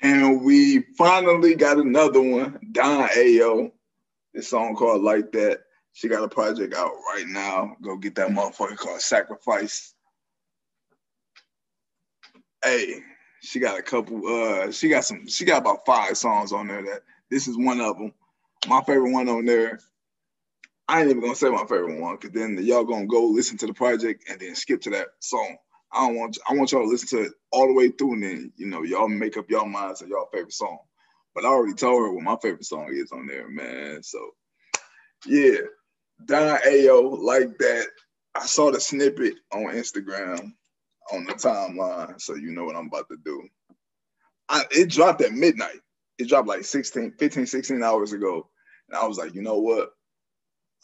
And we finally got another one, Don eyo. This song called Like That. She got a project out right now. Go get that motherfucker called Sacrifice. Hey, she got a couple, uh, she got some, she got about five songs on there that this is one of them. My favorite one on there. I ain't even gonna say my favorite one because then y'all gonna go listen to the project and then skip to that song. I don't want I want y'all to listen to it all the way through and then you know y'all make up y'all minds of y'all favorite song. But I already told her what my favorite song is on there, man. So yeah, Don eyo like that. I saw the snippet on Instagram on the timeline, so you know what I'm about to do. I, it dropped at midnight. It dropped like 16, 15, 16 hours ago. And I was like, you know what?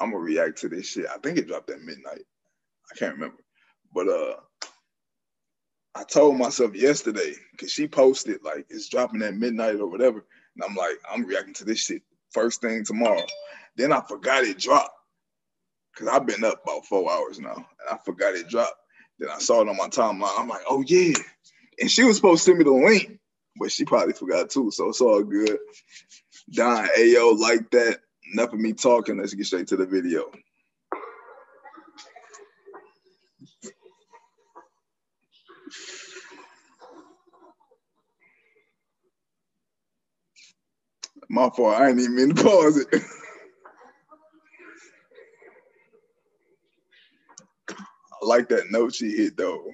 I'm gonna react to this shit. I think it dropped at midnight. I can't remember. But uh I told myself yesterday because she posted like it's dropping at midnight or whatever, and I'm like, I'm reacting to this shit first thing tomorrow. Then I forgot it dropped because I've been up about four hours now, and I forgot it dropped. Then I saw it on my timeline. I'm like, oh yeah, and she was supposed to send me the link, but she probably forgot too. So it's all good. Don eyo like that. Enough of me talking. Let's get straight to the video. My fault. I ain't even mean to pause it. I like that note she hit though.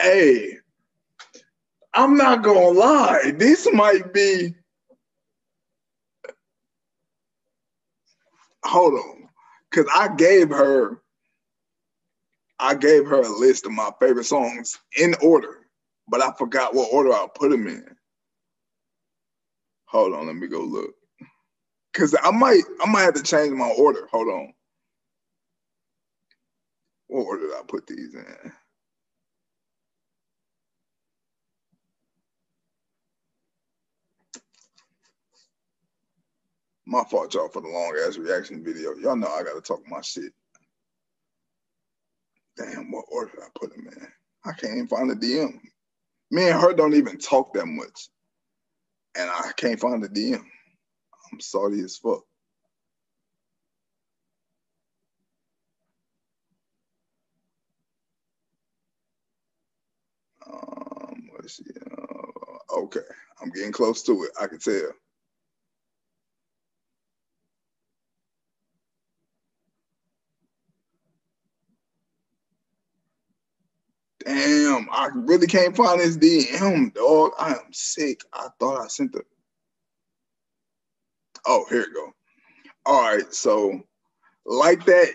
Hey, I'm not gonna lie, this might be. Hold on, because I gave her, I gave her a list of my favorite songs in order, but I forgot what order I put them in. Hold on, let me go look, because I might, I might have to change my order. Hold on, what order did I put these in? My fault, y'all, for the long ass reaction video. Y'all know I gotta talk my shit. Damn, what order did I put him in? I can't even find the DM. Me and her don't even talk that much. And I can't find the DM. I'm sorry as fuck. Um, let's see. Uh, okay, I'm getting close to it. I can tell. Damn, I really can't find this DM, dog. I am sick. I thought I sent the. Oh, here we go. All right, so like that,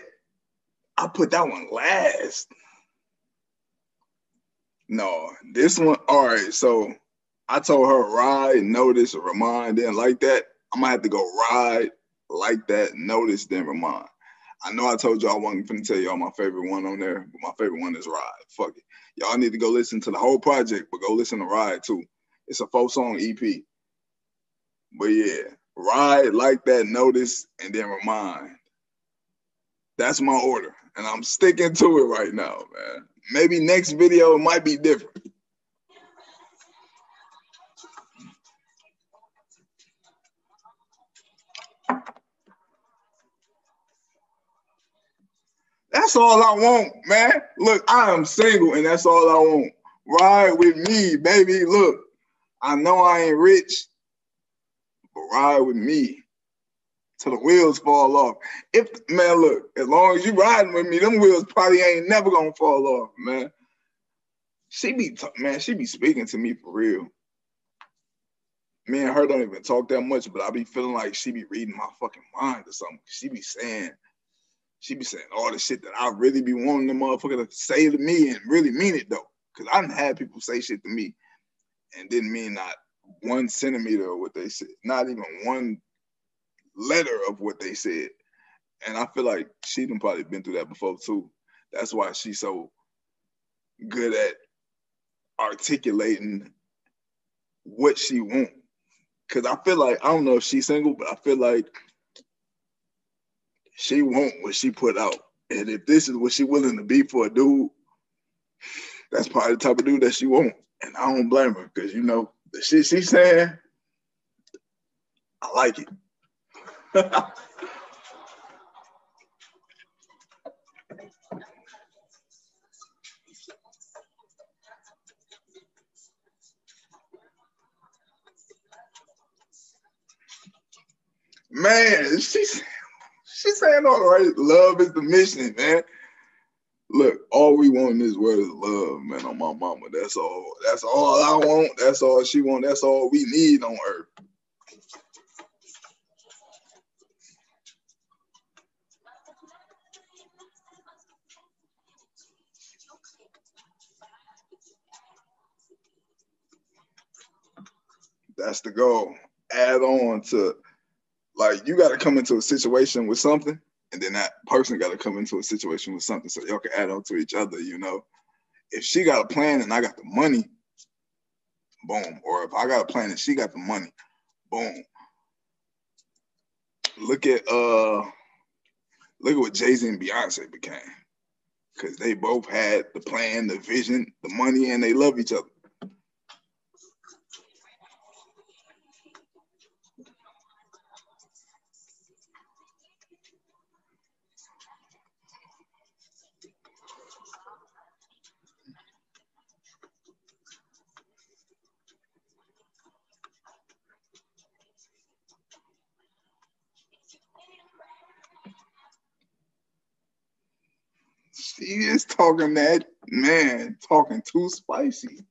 I put that one last. No, this one. All right, so I told her ride, notice, remind, then like that. I'm gonna have to go ride, like that, notice, then remind. I know I told y'all I wasn't gonna tell y'all my favorite one on there, but my favorite one is Ride. Fuck it. Y'all need to go listen to the whole project, but go listen to Ride too. It's a four song EP. But yeah, Ride like that, notice, and then remind. That's my order. And I'm sticking to it right now, man. Maybe next video might be different. That's all I want, man. Look, I am single and that's all I want. Ride with me, baby. Look, I know I ain't rich, but ride with me till the wheels fall off. If man, look, as long as you riding with me, them wheels probably ain't never gonna fall off, man. She be man, she be speaking to me for real. Me and her don't even talk that much, but I be feeling like she be reading my fucking mind or something. She be saying she be saying all the shit that I really be wanting the motherfucker to say to me and really mean it though. Cause I done had people say shit to me and didn't mean not one centimeter of what they said, not even one letter of what they said. And I feel like she done probably been through that before too. That's why she's so good at articulating what she want. Cause I feel like I don't know if she's single, but I feel like she want what she put out. And if this is what she willing to be for a dude, that's probably the type of dude that she want. And I don't blame her because you know the shit she's saying, I like it. man, she's she's saying all right. Love is the mission, man. Look, all we want in this world is love, man. On my mama, that's all. That's all I want. That's all she want. That's all we need on earth. That's the goal. Add on to like you got to come into a situation with something, and then that person got to come into a situation with something so y'all can add on to each other. You know, if she got a plan and I got the money, boom. Or if I got a plan and she got the money, boom. Look at uh, look at what Jay Z and Beyonce became, because they both had the plan, the vision, the money, and they love each other. She is talking that man, talking too spicy.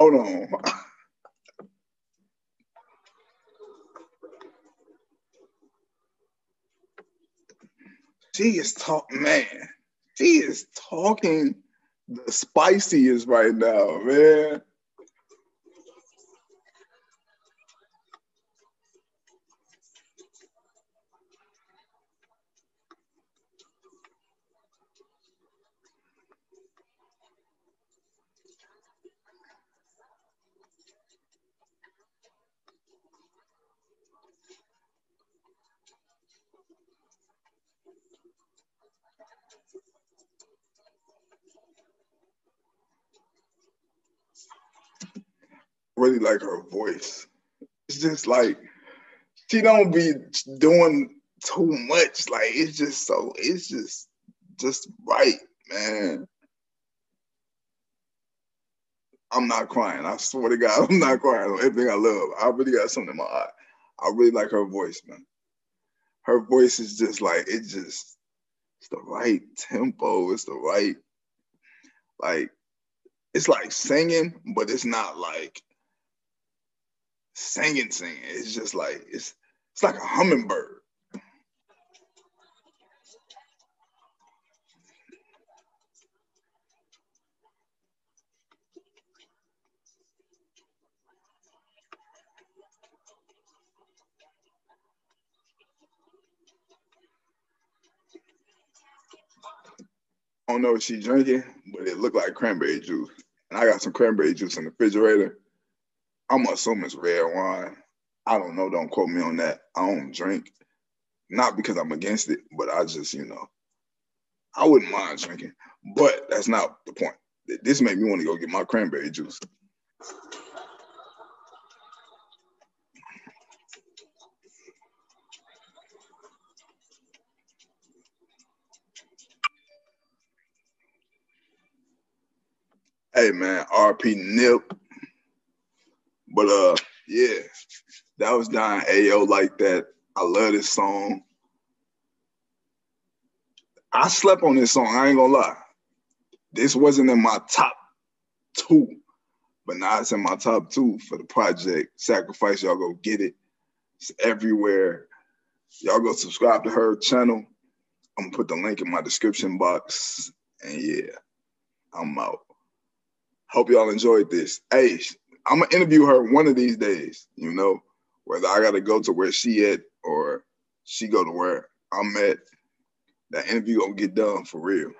Hold on. She is talking, man. She is talking the spiciest right now, man. Really like her voice. It's just like she don't be doing too much. Like it's just so it's just just right, man. I'm not crying. I swear to God, I'm not crying everything I love. I really got something in my eye. I really like her voice, man. Her voice is just like it just it's the right tempo. It's the right like it's like singing, but it's not like singing, singing. It's just like it's it's like a hummingbird. I don't know what she's drinking, but it looked like cranberry juice. And I got some cranberry juice in the refrigerator. I'm assuming it's red wine. I don't know. Don't quote me on that. I don't drink. Not because I'm against it, but I just, you know, I wouldn't mind drinking. But that's not the point. This made me want to go get my cranberry juice. Hey man, RP Nip. But uh, yeah, that was Don eyo like that. I love this song. I slept on this song. I ain't gonna lie. This wasn't in my top two, but now it's in my top two for the project. Sacrifice, y'all go get it. It's everywhere. Y'all go subscribe to her channel. I'm gonna put the link in my description box. And yeah, I'm out. Hope y'all enjoyed this. Hey, I'm gonna interview her one of these days, you know, whether I gotta go to where she at or she go to where I'm at. That interview gonna get done for real.